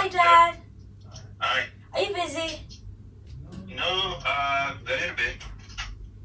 Hi, Dad. Hi. Are you busy? No, uh, a little bit.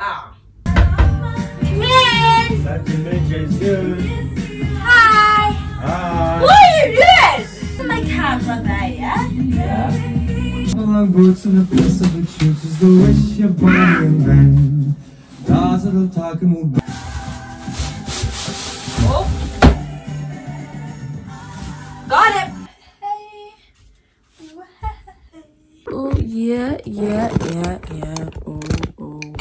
Oh. Come in. Nothing is good. Hi. Hi. What are you doing? Put my camera there, yeah? Yeah. Along boots and the place of the shoes is the wish you're born and then. Does it'll talk and move. Oh. Got it. Yeah, yeah, yeah, yeah. Oh, oh,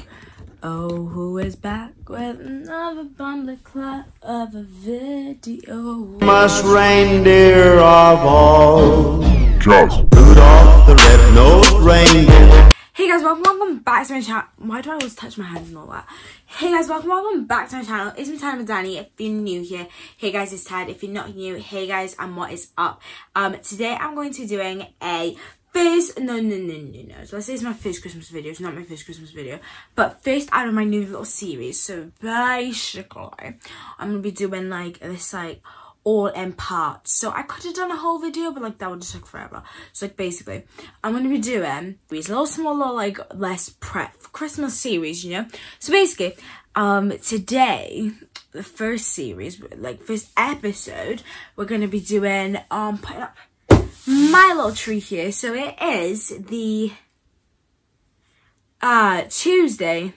oh. Who is back with another bumble clap of a video? Must reindeer of all. Just Rudolph the red-nosed reindeer. Hey guys, welcome, welcome back to my channel. Why do I always touch my hand and all that? Hey guys, welcome, welcome back to my channel. It's me, Tad and Danny. If you're new here, hey guys, it's Tad. If you're not new, hey guys, and what is up? Um, today I'm going to be doing a first, no, no, no, no, no. So say it's my first Christmas video. It's not my first Christmas video, but first out of my new little series. So basically, I'm gonna be doing like this, like all in parts. So I could have done a whole video, but like that would just take forever. So like basically, I'm gonna be doing these little smaller, like less prep Christmas series, you know. So basically, um, today the first series, like first episode, we're gonna be doing um putting up my little tree here. So it is the uh Tuesday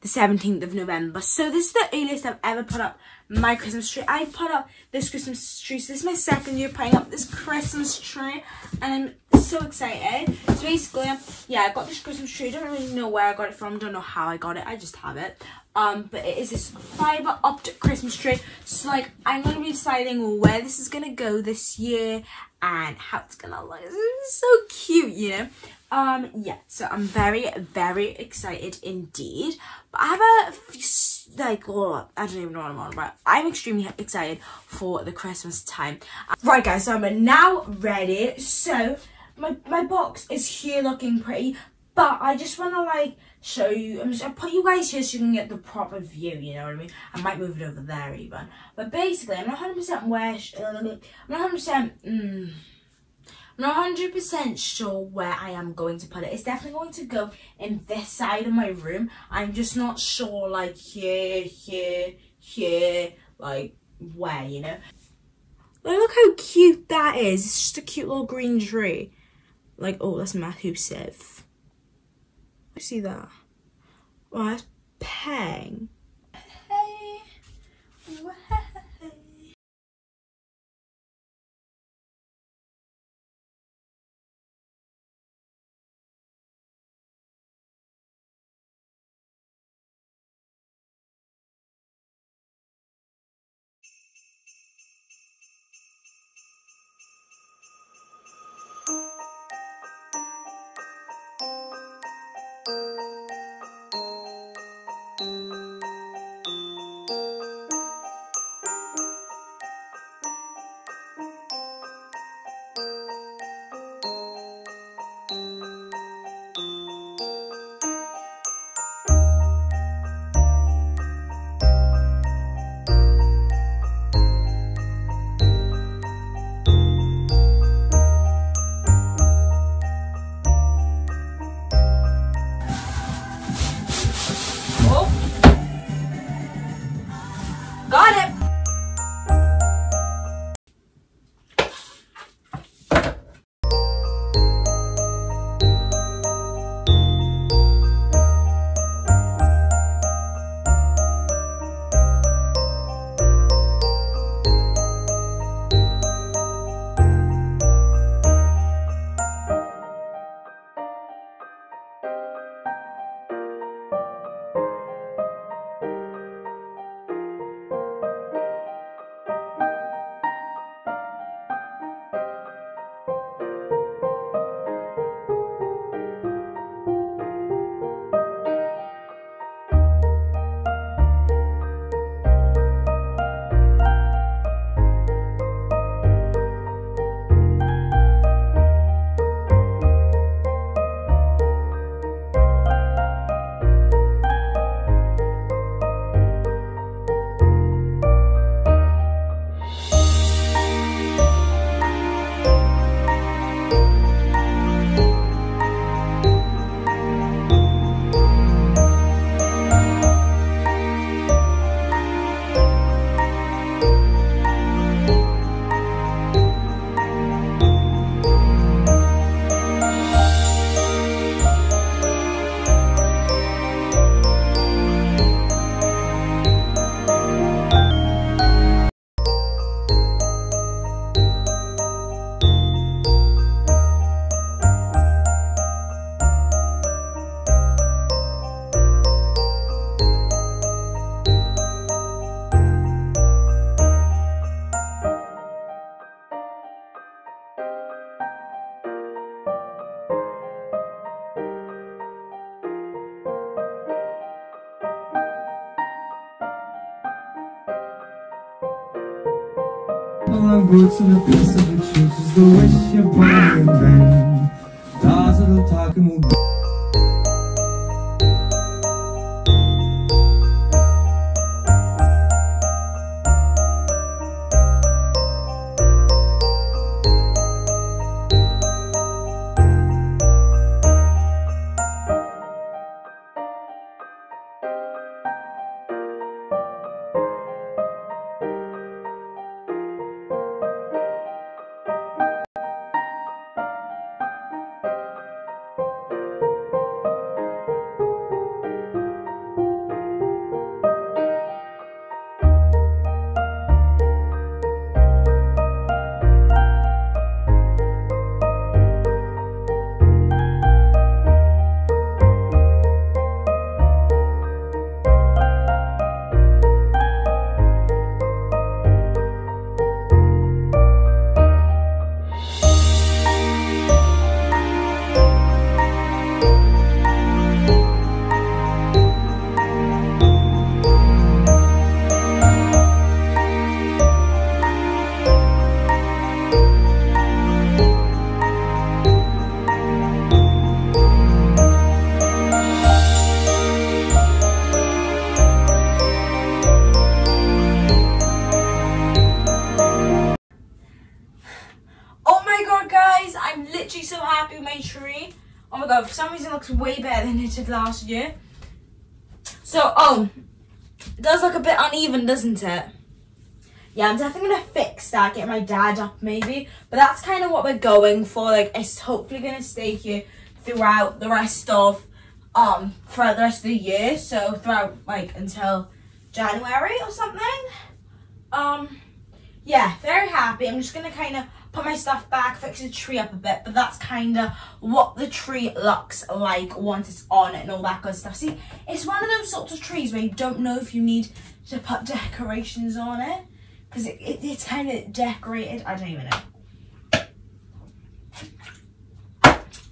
the 17th of November. So this is the earliest I've ever put up my Christmas tree. I put up this Christmas tree. So this is my second year putting up this Christmas tree. And I'm so excited. So basically, yeah, I got this Christmas tree. I don't really know where I got it from. Don't know how I got it. I just have it. Um, but it is this fiber optic Christmas tree. So like, I'm to be deciding where this is to go this year and how it's to look. It's so cute, you know. Um, yeah, so I'm very, very excited indeed. But I have a like, oh, I don't even know what I'm on about. I'm extremely excited for the Christmas time. Right, guys, so I'm now ready. So, my, my box is here looking pretty. But I just want to, like, show you. I'm just to put you guys here so you can get the proper view, you know what I mean? I might move it over there even. But basically, I'm not 100% where... I'm not 100%... Mm, I'm not 100% sure where I am going to put it. It's definitely going to go in this side of my room. I'm just not sure, like, here, here, here, like, where, you know? Look how cute that is. It's just a cute little green tree. Like, oh, that's massive. I see that? Oh, that's Pang. Long boots and a piece of the shoes is the wish Bonnie and Ben. Da little talking will did last year. So, oh, it does look a bit uneven, doesn't it? Yeah, I'm definitely gonna fix that, get my dad up maybe. But that's kind of what we're going for. Like, it's hopefully gonna stay here throughout the rest of, um, throughout the rest of the year. So, throughout, like, until January or something. Um, yeah, very happy. I'm just gonna kind of put my stuff back, fix the tree up a bit, but that's kind of what the tree looks like once it's on and all that good stuff. See, it's one of those sorts of trees where you don't know if you need to put decorations on it because it, it, it's kind of decorated. I don't even know.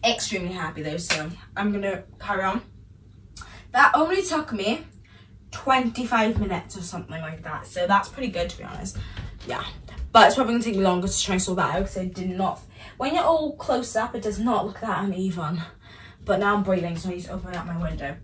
Extremely happy though, so I'm gonna carry on. That only took me 25 minutes or something like that, so that's pretty good to be honest. Yeah. But it's probably gonna take me longer to try and sort that out because I did not. When you're all close up, it does not look that uneven. But now I'm breathing, so I need to open up my window.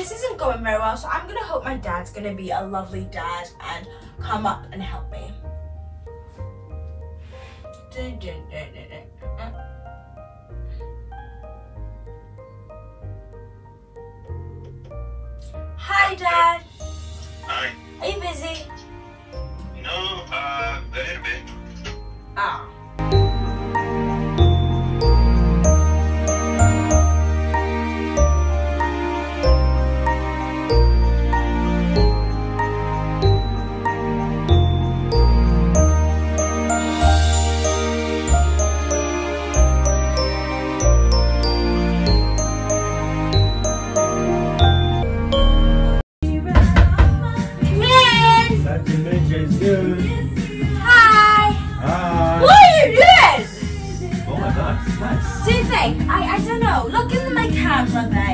This isn't going very well, so I'm gonna hope my dad's gonna be a lovely dad and come up and help me. Hi, Dad. Hi. Are you busy? No, uh, a little bit. Ah. Come Nice. Do you think? I, I don't know. Look in my camera there,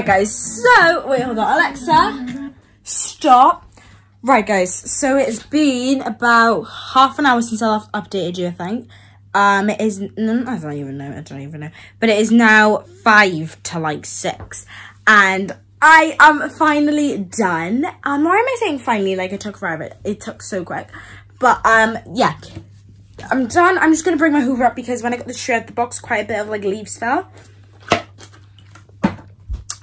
Right guys, so, wait, hold on, Alexa, stop. Right guys, so it's been about half an hour since I last updated you, I think. Um, it is, I don't even know, I don't even know. But it is now five to like six. And I am finally done. Um, why am I saying finally? Like it took forever. It took so quick. But um, yeah. I'm done. I'm just going to bring my hoover up because when I got the shirt, the box, quite a bit of like leaves fell.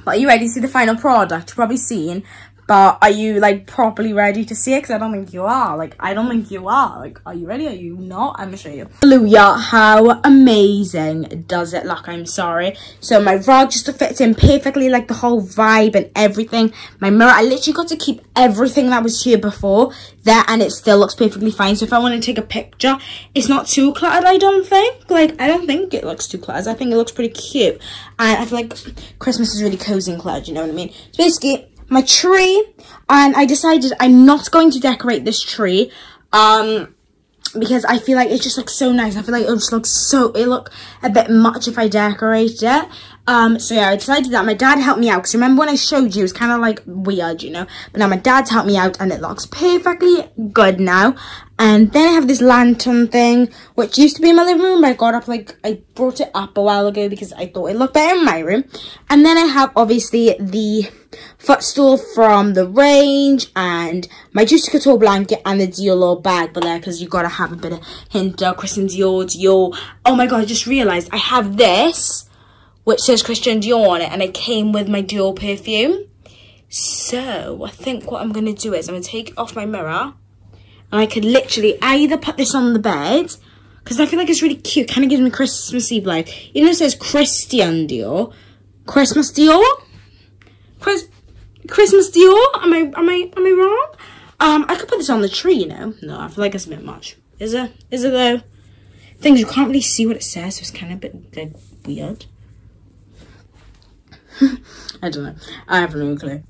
But are you ready to see the final product? You've probably seen but are you like properly ready to see it? Because I don't think you are. Like, I don't think you are. Like, are you ready? Are you not? I'm gonna show you. Hallelujah, how amazing does it look? I'm sorry. So my rug just fits in perfectly, like the whole vibe and everything. My mirror, I literally got to keep everything that was here before there and it still looks perfectly fine. So if I want to take a picture, it's not too cluttered, I don't think. Like, I don't think it looks too cluttered. I think it looks pretty cute. And I feel like Christmas is really cozy and cluttered, you know what I mean? So basically, my tree and I decided I'm not going to decorate this tree um because I feel like it just looks so nice. I feel like it just looks so, it look a bit much if I decorate it. Um, so yeah, I decided that my dad helped me out. Because remember when I showed you, it was kind of like weird, you know. But now my dad's helped me out and it looks perfectly good now. And then I have this lantern thing, which used to be in my living room, but I got up, like, I brought it up a while ago because I thought it looked better in my room. And then I have, obviously, the footstool from the range and my Juicy Couture blanket and the Dior bag but there because you got to have a bit of hint of Christian Dior, Dior. Oh my god, I just realised I have this which says Christian Dior on it and it came with my Dior perfume. So, I think what I'm going to do is I'm going to take off my mirror and I could literally either put this on the bed because I feel like it's really cute. Kind of gives me Christmas Eve life. Even though it says Christian Dior. Christmas Dior? Chris Christmas Dior? Am I am I am I wrong? Um, I could put this on the tree, you know. No, I feel like it's a bit much. Is it? Is it though? Things you can't really see what it says, so it's kind of a bit weird. I don't know. I have no clue.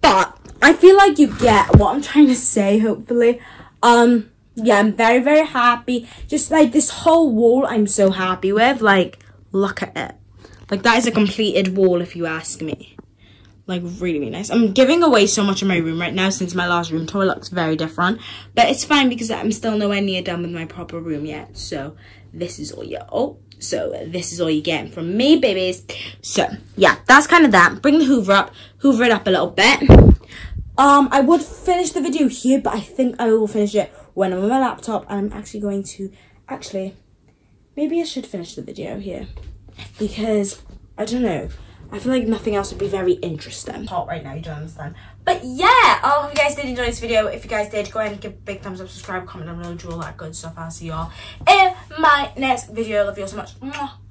But I feel like you get what I'm trying to say, hopefully. Um, yeah, I'm very, very happy. Just like this whole wall, I'm so happy with. Like, look at it. Like, that is a completed wall, if you ask me. Like, really, really nice. I'm giving away so much of my room right now since my last room tour looks very different. But it's fine because I'm still nowhere near done with my proper room yet. So, this is all you... Oh, so this is all you're getting from me, babies. So, yeah, that's kind of that. Bring the hoover up. Hoover it up a little bit. Um, I would finish the video here, but I think I will finish it when I'm on my laptop. And I'm actually going to... Actually, maybe I should finish the video here. Because, I don't know. I feel like nothing else would be very interesting. Hot right now, you don't understand. But yeah, I hope you guys did enjoy this video. If you guys did, go ahead and give a big thumbs up, subscribe, comment down below, do all that good stuff. I'll see y'all in my next video. Love you all so much. Mwah.